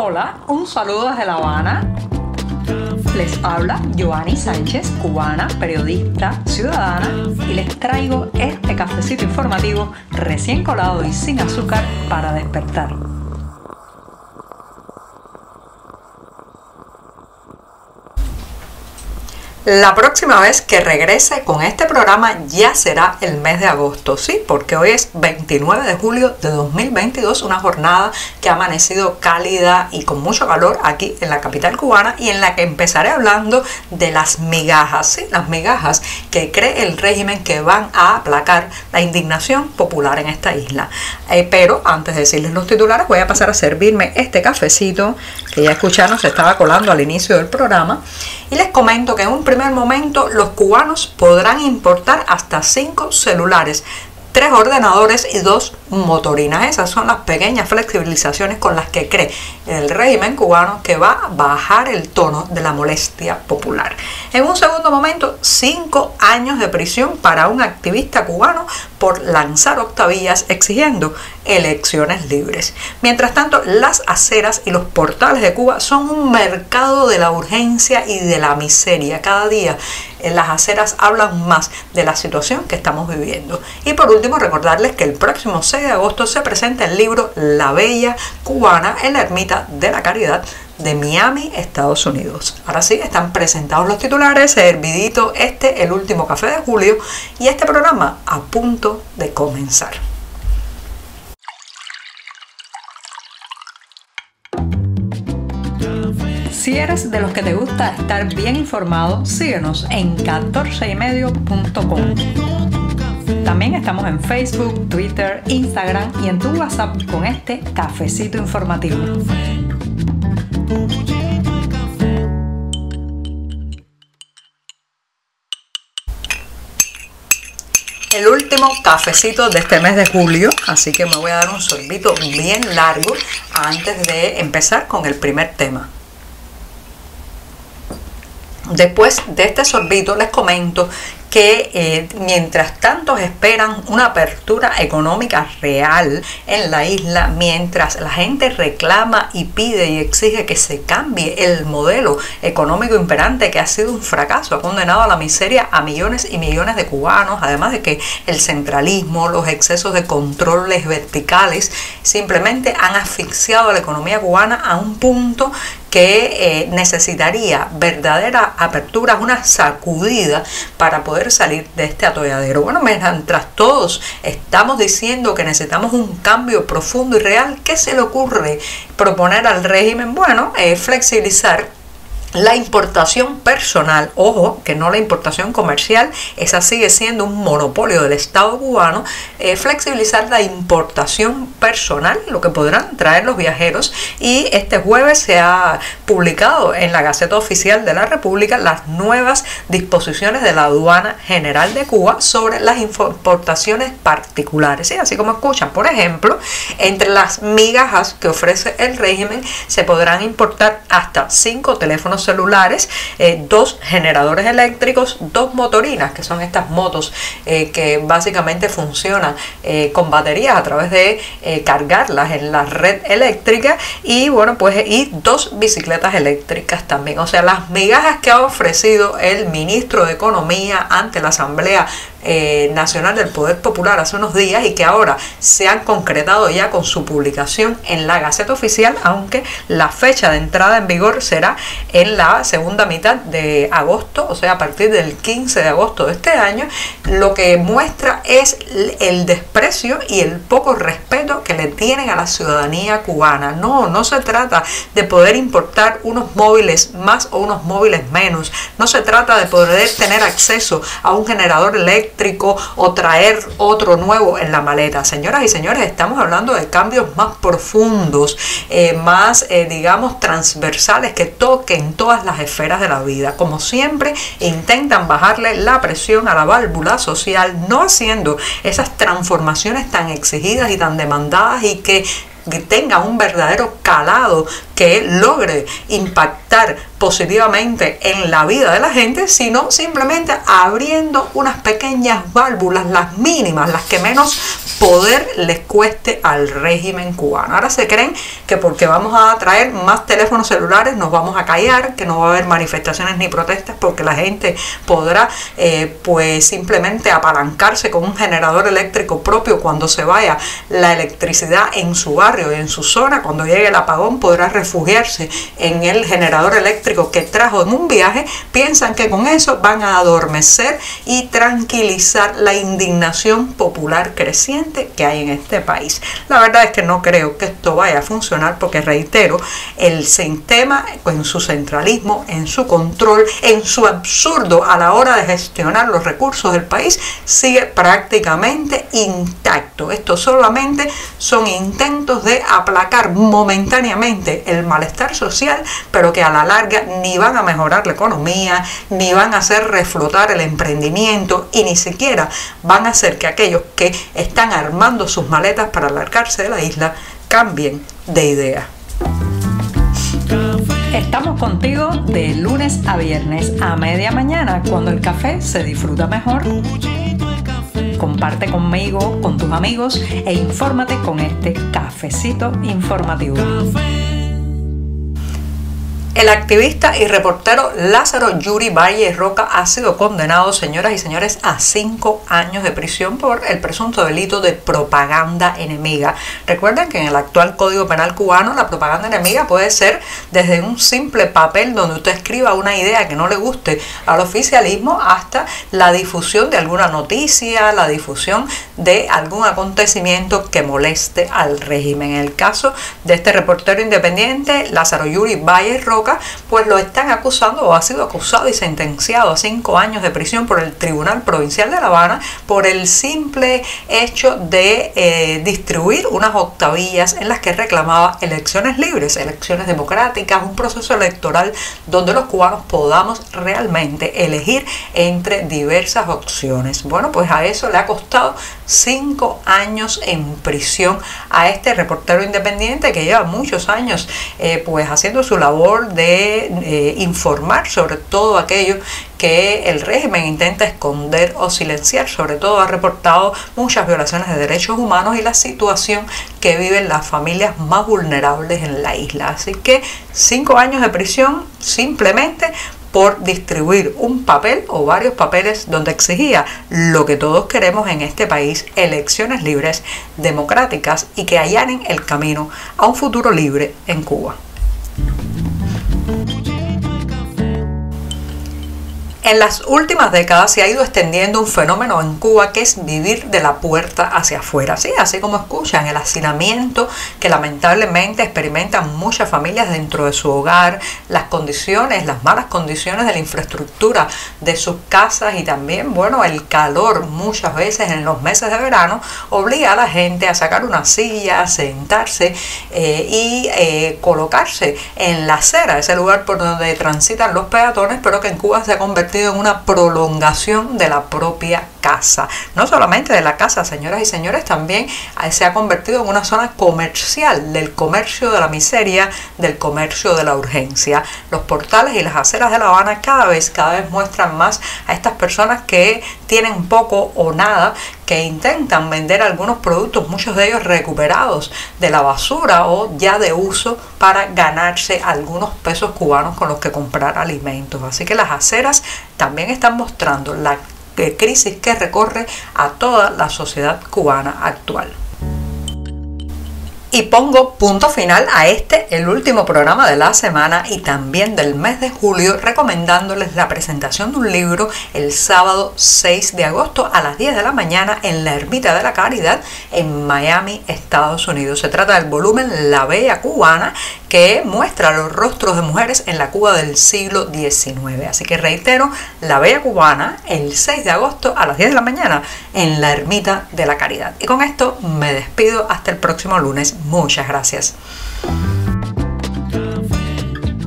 Hola, un saludo desde La Habana. Les habla Joanny Sánchez, cubana, periodista, ciudadana, y les traigo este cafecito informativo recién colado y sin azúcar para despertar. La próxima vez que regrese con este programa ya será el mes de agosto, sí, porque hoy es 29 de julio de 2022, una jornada que ha amanecido cálida y con mucho calor aquí en la capital cubana y en la que empezaré hablando de las migajas, sí, las migajas que cree el régimen que van a aplacar la indignación popular en esta isla. Eh, pero antes de decirles los titulares, voy a pasar a servirme este cafecito ya escucharon, se estaba colando al inicio del programa y les comento que en un primer momento los cubanos podrán importar hasta 5 celulares tres ordenadores y dos motorinas. Esas son las pequeñas flexibilizaciones con las que cree el régimen cubano que va a bajar el tono de la molestia popular. En un segundo momento, cinco años de prisión para un activista cubano por lanzar octavillas exigiendo elecciones libres. Mientras tanto, las aceras y los portales de Cuba son un mercado de la urgencia y de la miseria. Cada día en las aceras hablan más de la situación que estamos viviendo. Y por último, recordarles que el próximo 6 de agosto se presenta el libro La Bella Cubana en la Ermita de la Caridad de Miami, Estados Unidos. Ahora sí, están presentados los titulares, hervidito este, el último café de julio y este programa a punto de comenzar. Si eres de los que te gusta estar bien informado, síguenos en 14ymedio.com. También estamos en Facebook, Twitter, Instagram y en tu WhatsApp con este cafecito informativo. El último cafecito de este mes de julio, así que me voy a dar un sorbito bien largo antes de empezar con el primer tema. Después de este sorbito les comento que eh, mientras tanto esperan una apertura económica real en la isla, mientras la gente reclama y pide y exige que se cambie el modelo económico imperante que ha sido un fracaso, ha condenado a la miseria a millones y millones de cubanos, además de que el centralismo, los excesos de controles verticales simplemente han asfixiado a la economía cubana a un punto que eh, necesitaría verdadera apertura, una sacudida para poder salir de este atolladero. Bueno, mientras todos estamos diciendo que necesitamos un cambio profundo y real, ¿qué se le ocurre proponer al régimen? Bueno, flexibilizar la importación personal, ojo, que no la importación comercial, esa sigue siendo un monopolio del Estado cubano, eh, flexibilizar la importación personal, lo que podrán traer los viajeros. Y este jueves se ha publicado en la Gaceta Oficial de la República las nuevas disposiciones de la Aduana General de Cuba sobre las importaciones particulares. Así como escuchan, por ejemplo, entre las migajas que ofrece el régimen se podrán importar hasta cinco teléfonos celulares, eh, dos generadores eléctricos, dos motorinas, que son estas motos eh, que básicamente funcionan eh, con baterías a través de cargarlas en la red eléctrica y bueno, pues y dos bicicletas eléctricas también. O sea, las migajas que ha ofrecido el ministro de Economía ante la Asamblea eh, Nacional del Poder Popular hace unos días y que ahora se han concretado ya con su publicación en la Gaceta Oficial, aunque la fecha de entrada en vigor será en la segunda mitad de agosto, o sea, a partir del 15 de agosto de este año, lo que muestra es el desprecio y el poco respeto que le tienen a la ciudadanía cubana. No, no se trata de poder importar unos móviles más o unos móviles menos, no se trata de poder tener acceso a un generador eléctrico, o traer otro nuevo en la maleta. Señoras y señores, estamos hablando de cambios más profundos, eh, más, eh, digamos, transversales que toquen todas las esferas de la vida. Como siempre, intentan bajarle la presión a la válvula social, no haciendo esas transformaciones tan exigidas y tan demandadas y que tenga un verdadero calado que logre impactar positivamente en la vida de la gente, sino simplemente abriendo unas pequeñas válvulas, las mínimas, las que menos poder les cueste al régimen cubano. Ahora se creen que porque vamos a traer más teléfonos celulares nos vamos a callar, que no va a haber manifestaciones ni protestas porque la gente podrá eh, pues simplemente apalancarse con un generador eléctrico propio cuando se vaya la electricidad en su barrio y en su zona. Cuando llegue el apagón podrá refugiarse en el generador eléctrico que trajo en un viaje. Piensan que con eso van a adormecer y tranquilizar la indignación popular creciente que hay en este país. La verdad es que no creo que esto vaya a funcionar porque, reitero, el sistema en su centralismo, en su control, en su absurdo a la hora de gestionar los recursos del país, sigue prácticamente intacto. Esto solamente son intentos de aplacar momentáneamente el malestar social, pero que a la larga ni van a mejorar la economía, ni van a hacer reflotar el emprendimiento y ni siquiera van a hacer que aquellos que están armando sus maletas para alargarse de la isla, cambien de idea. Estamos contigo de lunes a viernes a media mañana cuando el café se disfruta mejor. Comparte conmigo, con tus amigos e infórmate con este cafecito informativo. El activista y reportero Lázaro Yuri Valle Roca ha sido condenado, señoras y señores, a cinco años de prisión por el presunto delito de propaganda enemiga. Recuerden que en el actual Código Penal cubano la propaganda enemiga puede ser desde un simple papel donde usted escriba una idea que no le guste al oficialismo hasta la difusión de alguna noticia, la difusión de algún acontecimiento que moleste al régimen. En el caso de este reportero independiente, Lázaro Yuri Valle Roca, pues lo están acusando o ha sido acusado y sentenciado a cinco años de prisión por el Tribunal Provincial de La Habana por el simple hecho de eh, distribuir unas octavillas en las que reclamaba elecciones libres, elecciones democráticas, un proceso electoral donde los cubanos podamos realmente elegir entre diversas opciones. Bueno, pues a eso le ha costado cinco años en prisión a este reportero independiente que lleva muchos años eh, pues haciendo su labor de eh, informar sobre todo aquello que el régimen intenta esconder o silenciar. Sobre todo ha reportado muchas violaciones de derechos humanos y la situación que viven las familias más vulnerables en la isla. Así que cinco años de prisión simplemente por distribuir un papel o varios papeles donde exigía lo que todos queremos en este país, elecciones libres, democráticas y que allanen el camino a un futuro libre en Cuba. En las últimas décadas se ha ido extendiendo un fenómeno en Cuba que es vivir de la puerta hacia afuera. Sí, así como escuchan, el hacinamiento que lamentablemente experimentan muchas familias dentro de su hogar, las condiciones, las malas condiciones de la infraestructura de sus casas y también, bueno, el calor muchas veces en los meses de verano obliga a la gente a sacar una silla, a sentarse eh, y eh, colocarse en la acera, ese lugar por donde transitan los peatones, pero que en Cuba se ha en una prolongación de la propia casa. No solamente de la casa, señoras y señores, también se ha convertido en una zona comercial, del comercio de la miseria, del comercio de la urgencia. Los portales y las aceras de La Habana cada vez, cada vez muestran más a estas personas que tienen poco o nada, que intentan vender algunos productos, muchos de ellos recuperados de la basura o ya de uso para ganarse algunos pesos cubanos con los que comprar alimentos. Así que las aceras también están mostrando la crisis que recorre a toda la sociedad cubana actual. Y pongo punto final a este, el último programa de la semana y también del mes de julio, recomendándoles la presentación de un libro el sábado 6 de agosto a las 10 de la mañana en la Ermita de la Caridad en Miami, Estados Unidos. Se trata del volumen La Bella Cubana que muestra los rostros de mujeres en la Cuba del siglo XIX. Así que reitero, La Bella Cubana el 6 de agosto a las 10 de la mañana en la Ermita de la Caridad. Y con esto me despido hasta el próximo lunes. Muchas gracias.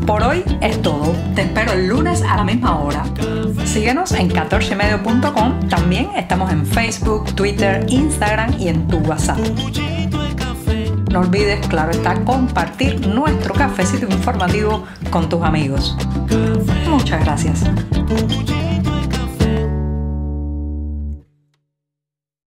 Por hoy es todo. Te espero el lunes a la misma hora. Síguenos en 14medio.com. También estamos en Facebook, Twitter, Instagram y en tu WhatsApp. No olvides, claro está, compartir nuestro cafecito informativo con tus amigos. Muchas gracias.